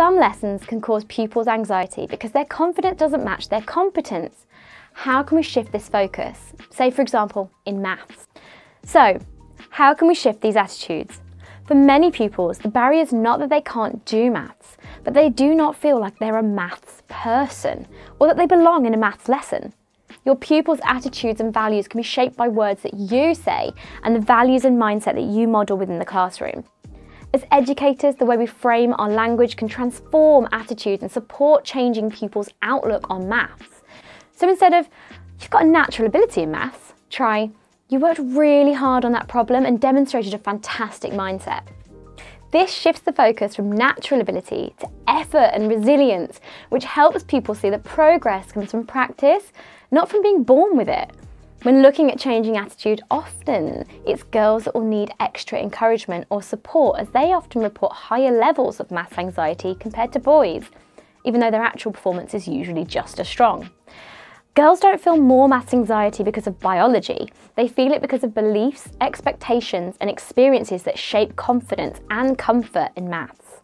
some lessons can cause pupils anxiety because their confidence doesn't match their competence. How can we shift this focus? Say, for example, in maths. So, how can we shift these attitudes? For many pupils, the barrier is not that they can't do maths, but they do not feel like they're a maths person or that they belong in a maths lesson. Your pupils' attitudes and values can be shaped by words that you say and the values and mindset that you model within the classroom. As educators, the way we frame our language can transform attitudes and support changing pupils' outlook on maths. So instead of, you've got a natural ability in maths, try, you worked really hard on that problem and demonstrated a fantastic mindset. This shifts the focus from natural ability to effort and resilience, which helps people see that progress comes from practice, not from being born with it. When looking at changing attitude, often it's girls that will need extra encouragement or support as they often report higher levels of maths anxiety compared to boys, even though their actual performance is usually just as strong. Girls don't feel more maths anxiety because of biology. They feel it because of beliefs, expectations, and experiences that shape confidence and comfort in maths.